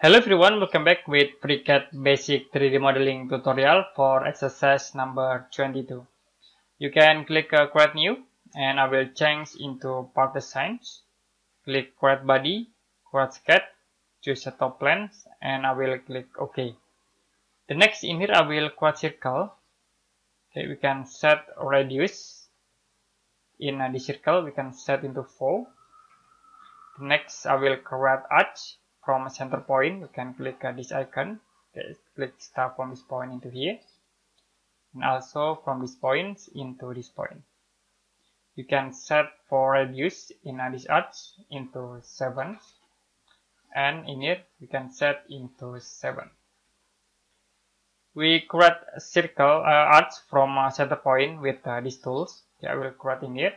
Hello everyone, welcome back with FreeCAD Basic 3D Modeling tutorial for exercise number 22. You can click uh, Create New and I will change into part design. Click Create Body, Create Sketch, choose a top plane and I will click OK. The next in here I will create circle. Okay, we can set radius. In uh, the circle we can set into 4. Next I will create arch from a center point, you can click uh, this icon. Okay, click start from this point into here. And also from this point into this point. You can set for radius in uh, this arch into 7. And in it we can set into 7. We create a circle uh, arch from a center point with uh, these tools. Okay, I will create in here.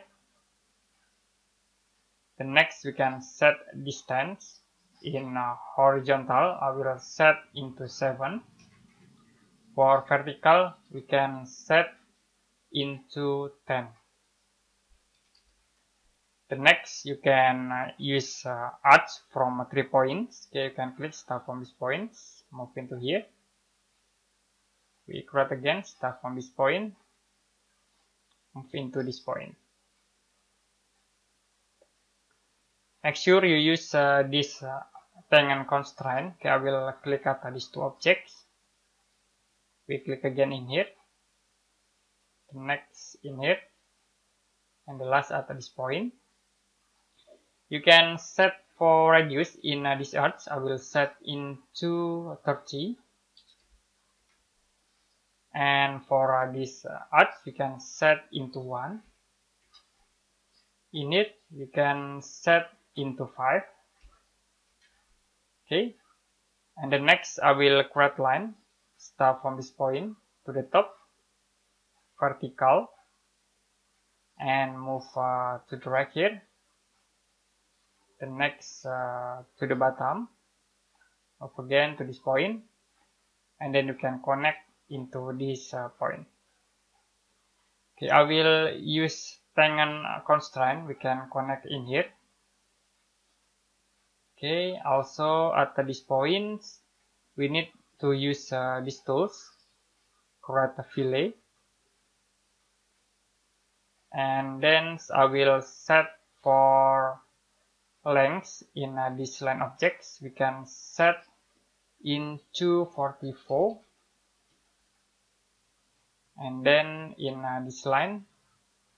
The next we can set distance in uh, horizontal I will set into 7 for vertical we can set into 10 the next you can uh, use uh, arch from three points. Okay you can click start from this point move into here. We create again start from this point. Move into this point. Make sure you use uh, this uh, tangent constraint okay, I will click at these two objects. We click again in here. The next in here. And the last at this point. You can set for radius in uh, this arch I will set into 30 and for uh, this uh, arch you can set into 1 in it you can set into 5 okay and the next I will create line start from this point to the top vertical and move uh, to the right here. The next uh, to the bottom move again to this point and then you can connect into this uh, point. Okay I will use tangent constraint. We can connect in here Okay, also at this point, we need to use uh, these tools, create a fillet. And then I will set for length in uh, this line objects. We can set in 244. And then in uh, this line,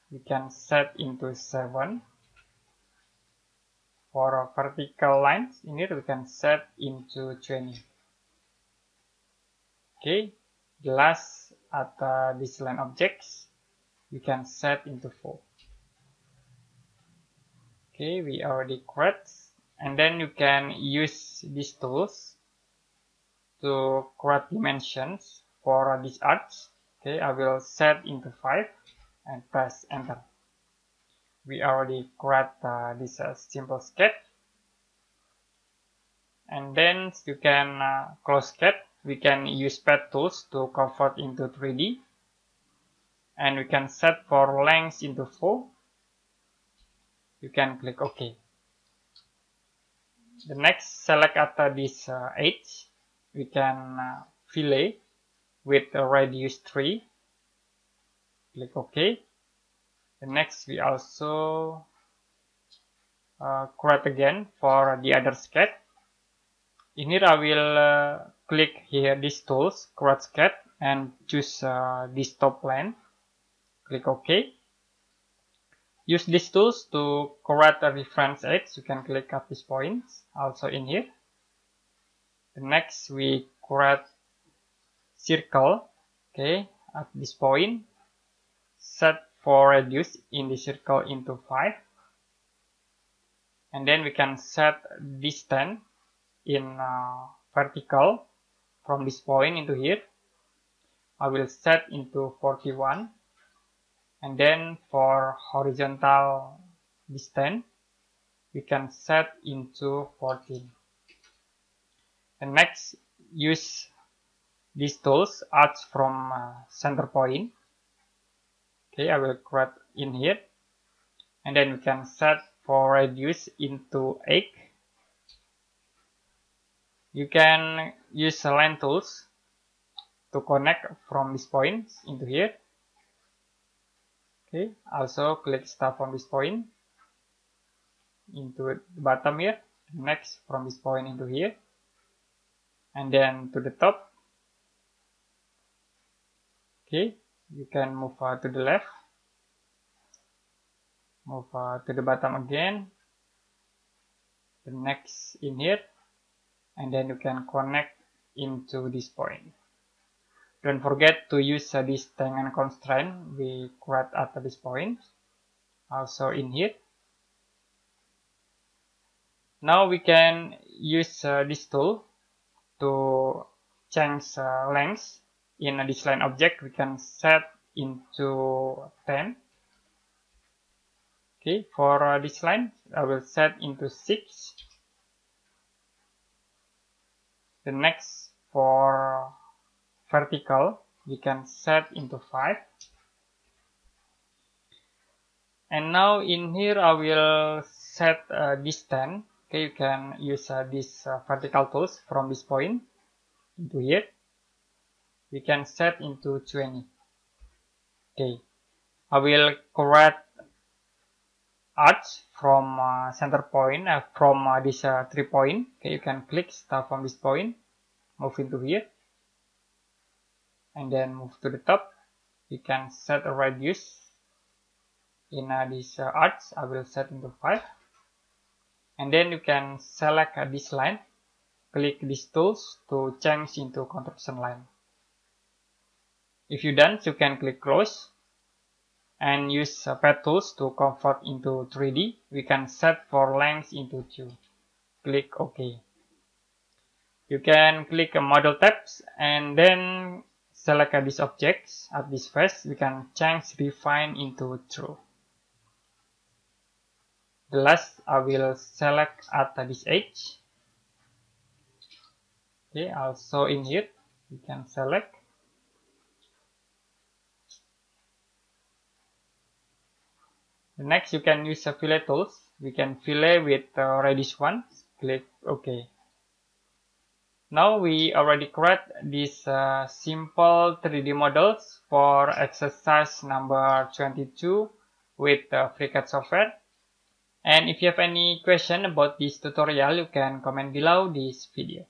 we can set into 7 for vertical lines in here we can set into 20 okay last at uh, this line objects we can set into 4 okay we already create and then you can use these tools to create dimensions for this arch. Okay i will set into 5 and press enter we already create uh, this uh, simple sketch and then you can uh, close sketch we can use pad tools to convert into 3d and we can set for length into 4 you can click ok. The next select after this uh, edge. We can uh, fillet with a radius 3 click ok next we also uh, create again for the other sketch in here I will uh, click here these tools create sketch and choose uh, this top plane click OK. Use these tools to create a reference edge. You can click at this point also in here. The next we create circle okay at this point. Set for radius in the circle into 5 and then we can set distance in uh, vertical from this point into here. I will set into 41 and then for horizontal distance we can set into 14 and next use these tools arch from uh, center point okay I will create in here and then we can set for radius into 8 You can use line tools to connect from this point into here. Okay, also click start from this point into the bottom here. Next from this point into here. And then to the top. Okay, you can move uh, to the left. Move uh, to the bottom again. The next in here. And then you can connect into this point. Don't forget to use uh, this tangent constraint we create at this point. Also in here. Now we can use uh, this tool to change uh, length in a this line object. We can set into 10. Okay, for uh, this line, I will set into 6. The next for vertical we can set into 5 and now in here I will set uh, distance okay you can use uh, these uh, vertical tools from this point into here we can set into 20 okay. I will create arch from uh, center point uh, from uh, this uh, three point. Okay you can click start from this point move into here and then move to the top. You can set a radius in uh, this uh, arch. I will set into 5 and then you can select this line. Click these tools to change into construction line if you done you can click close and use pad tools to convert into 3D we can set for length into 2 click OK you can click model tabs and then select these objects at this face, we can change refine into true. The last I will select at this edge. Okay, also in here we can select. Next you can use a fillet tools. We can fillet with the radius one. Click OK. Now we already create these uh, simple 3D models for exercise number 22 with uh, FreeCAD software. And if you have any question about this tutorial, you can comment below this video.